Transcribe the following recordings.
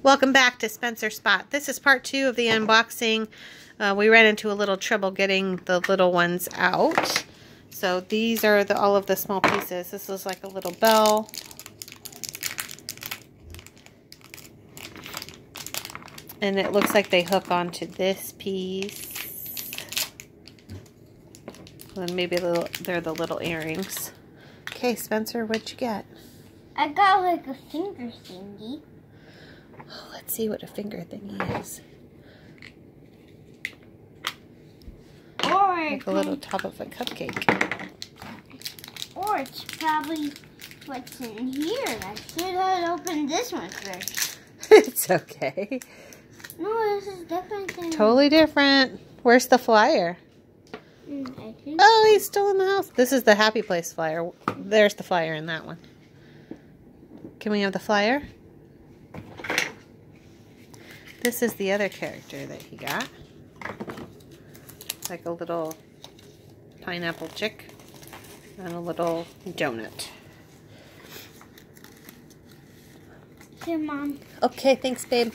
Welcome back to Spencer's Spot. This is part two of the unboxing. Uh, we ran into a little trouble getting the little ones out. So these are the, all of the small pieces. This is like a little bell. And it looks like they hook onto this piece. And maybe the, they're the little earrings. Okay, Spencer, what'd you get? I got like a finger thingy. Let's see what a finger thingy is. Or Like a little top of a cupcake. Or it's probably what's in here. I should have opened this one first. it's okay. No, this is different than. Totally different. Where's the flyer? Mm, Oh, he's still in the house. This is the Happy Place flyer. There's the flyer in that one. Can we have the flyer? This is the other character that he got. Like a little pineapple chick and a little donut. Here, mom. Okay, thanks, babe.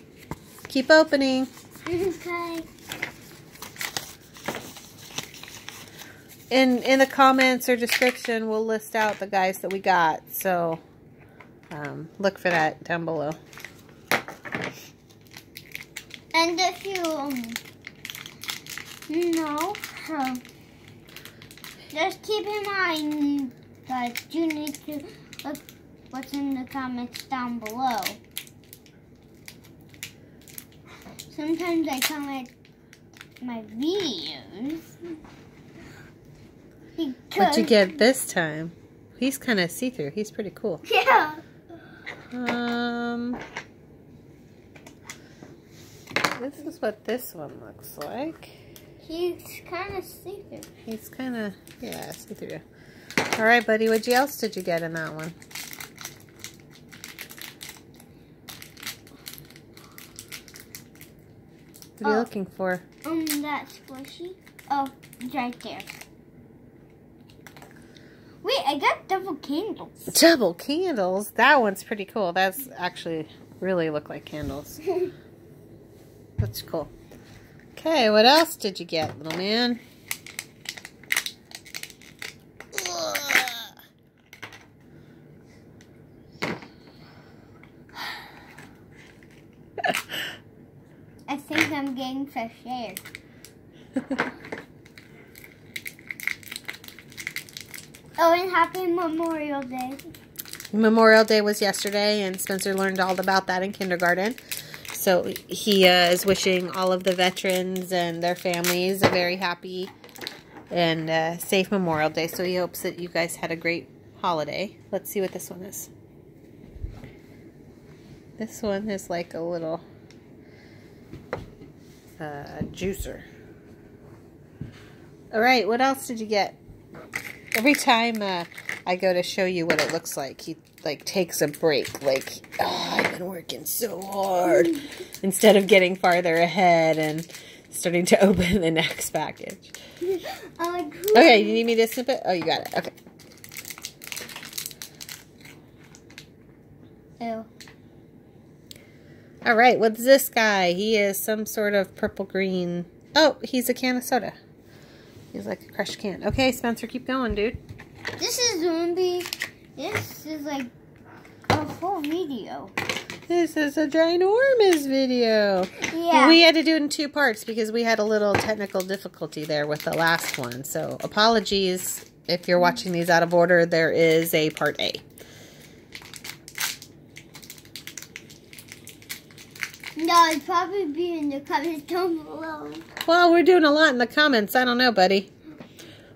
Keep opening. Okay. In in the comments or description, we'll list out the guys that we got. So um, look for that down below. And if you um, know, so just keep in mind that you need to look what's in the comments down below. Sometimes I comment my videos. What'd you get this time? He's kind of see-through. He's pretty cool. Yeah. Um, this is what this one looks like. He's kind of see-through. He's kind of, yeah, see-through. All right, buddy. What else did you get in that one? What are you Oh. looking for? Um, that squishy. Oh, right there. Wait, I got double candles. Double candles. That one's pretty cool. That's actually really look like candles. That's cool. Okay, what else did you get, little man? I think I'm getting fresh air. Oh, and happy Memorial Day. Memorial Day was yesterday, and Spencer learned all about that in kindergarten. So he uh, is wishing all of the veterans and their families a very happy and uh, safe Memorial Day. So he hopes that you guys had a great holiday. Let's see what this one is. This one is like a little uh, juicer. All right, what else did you get? Every time uh, I go to show you what it looks like, he like takes a break. Like, oh, I've been working so hard. Instead of getting farther ahead and starting to open the next package. Okay, you need me to snip it? Oh, you got it. Okay. Ew. All right, what's this guy? He is some sort of purple green. Oh, he's a can of soda. He's like a crushed can. Okay, Spencer, keep going, dude. This is be. This is like a whole video. This is a ginormous video. Yeah. We had to do it in two parts because we had a little technical difficulty there with the last one. So apologies if you're watching these out of order. There is a part A. no, it'd probably be in the comments down below. Well, we're doing a lot in the comments. I don't know, buddy.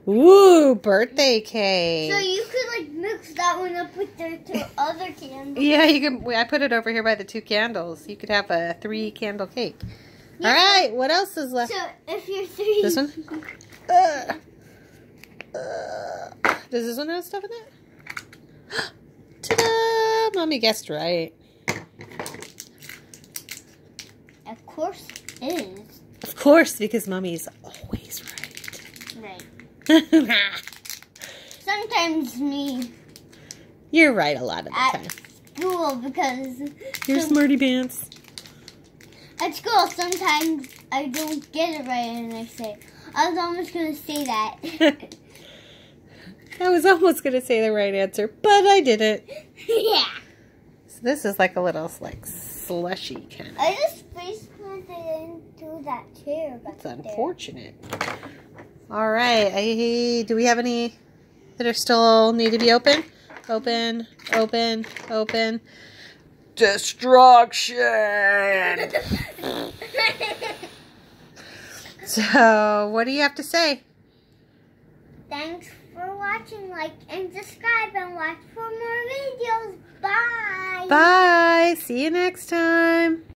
Ooh, birthday cake. So you could like mix that one up with the two other candles. Yeah, you can. I put it over here by the two candles. You could have a three candle cake. Yeah. All right, what else is left? So if you're three. This one? Uh, uh, does this one have stuff in it? Ta-da! Mommy guessed right. Of course is. Of course, because mommy's always Right. right. Sometimes me You're right a lot of the At- time. school because You're so- smarty pants. At school, sometimes I don't get it right and I say, I was almost going to say that. I was almost going to say the right answer, but I didn't. yeah. So this is like a little like slushy kind of. I just face planted into that chair. That's unfortunate. All right. I, do we have any that are still need to be open? Open, open, open. Destruction! so, what do you have to say? Thanks for watching. Like and subscribe and watch for more videos. Bye. Bye. See you next time.